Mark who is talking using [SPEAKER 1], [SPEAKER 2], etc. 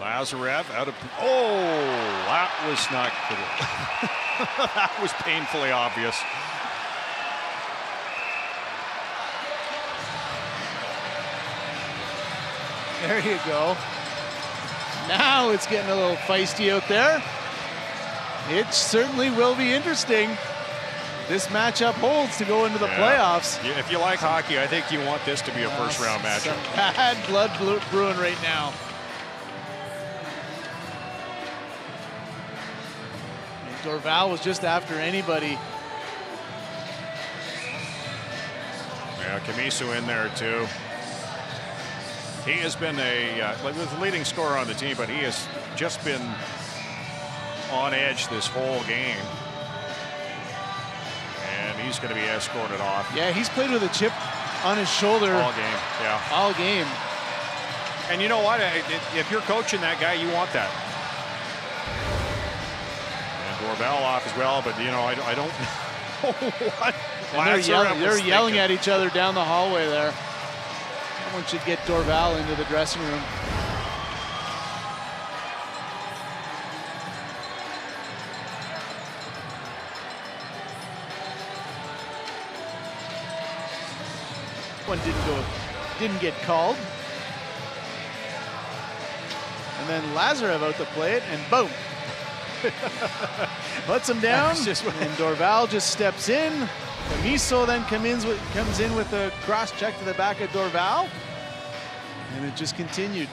[SPEAKER 1] Lazarev out of. Oh, that was not good. that was painfully obvious.
[SPEAKER 2] There you go. Now it's getting a little feisty out there. It certainly will be interesting. This matchup holds to go into the
[SPEAKER 1] Yeah.
[SPEAKER 2] playoffs.
[SPEAKER 1] If you like hockey, I think you want this to be a first round matchup.
[SPEAKER 2] Bad blood brewing right now. Dorval was just after anybody.
[SPEAKER 1] Yeah, Commisso in there too. He has been a uh, was the leading scorer on the team, but he has just been on edge this whole game. And he's going to be escorted off
[SPEAKER 2] Yeah, he's played with a chip on his shoulder
[SPEAKER 1] all game. Yeah.
[SPEAKER 2] all game.
[SPEAKER 1] And you know what? If you're coaching that guy, you want that. Dorval off as well, but you know, I, I don't know what.
[SPEAKER 2] And they're, yelling, they're yelling at each other down the hallway there. Someone should get Dorval into the dressing room. One didn't go, didn't get called. And then Lazarev out to play it, and boom. Puts him down,
[SPEAKER 1] just
[SPEAKER 2] and Dorval just steps in. Commisso then in with, comes in with a cross check to the back of Dorval. And it just continued.